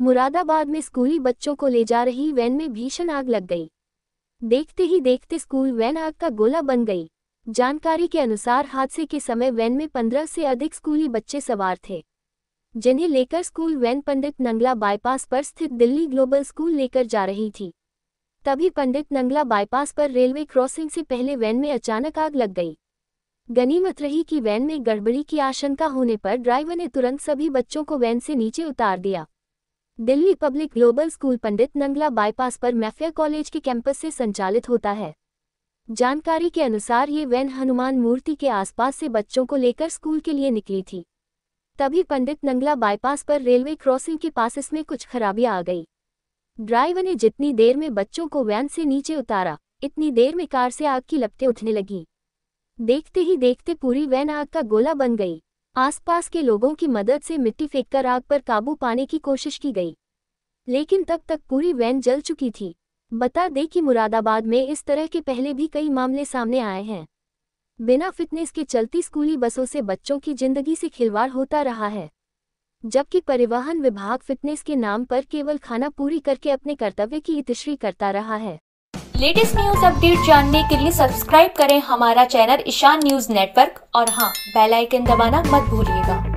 मुरादाबाद में स्कूली बच्चों को ले जा रही वैन में भीषण आग लग गई। देखते ही देखते स्कूल वैन आग का गोला बन गई। जानकारी के अनुसार हादसे के समय वैन में पंद्रह से अधिक स्कूली बच्चे सवार थे, जिन्हें लेकर school van Pandit Nangla bypass पर स्थित दिल्ली ग्लोबल स्कूल लेकर जा रही थी। तभी पंडित नंगला बाईपास पर रेलवे क्रॉसिंग से पहले वैन में अचानक आग लग गई। गनीमत रही कि वैन में गड़बड़ी की आशंका होने पर ड्राइवर ने तुरंत सभी बच्चों को वैन से नीचे उतार दिया। Delhi public global school Pandit Nangla bypass पर मैफिया कॉलेज के कैंपस से संचालित होता है। जानकारी के अनुसार ये वैन हनुमान मूर्ति के आसपास से बच्चों को लेकर स्कूल के लिए निकली थी। तभी पंडित नंगला बाईपास पर रेलवे क्रॉसिंग के पास इसमें कुछ खराबी आ गई। ड्राइवर ने जितनी देर में बच्चों को वैन से नीचे उतारा, इतनी देर में कार से आग की लपटें उठने लगीं। देखते ही देखते पूरी वैन आग का गोला बन गई। आसपास के लोगों की मदद से मिट्टी फेंककर आग पर काबू पाने की कोशिश की गई। लेकिन तब तक पूरी वैन जल चुकी थी। बता दें कि मुरादाबाद में इस तरह के पहले भी कई मामले सामने आए हैं। बिना फिटनेस के चलती स्कूली बसों से बच्चों की ज़िंदगी से खिलवाड़ होता रहा है। जबकि परिवहन विभाग फिटनेस के नाम पर केवल खाना पूरी करके अपने कर्तव्य की इतिश्री करता रहा है। लेटेस्ट न्यूज़ अपडेट जानने के लिए सब्सक्राइब करें हमारा चैनल ईशान न्यूज़ नेटवर्क और हाँ बेल आइकन दबाना मत भूलिएगा।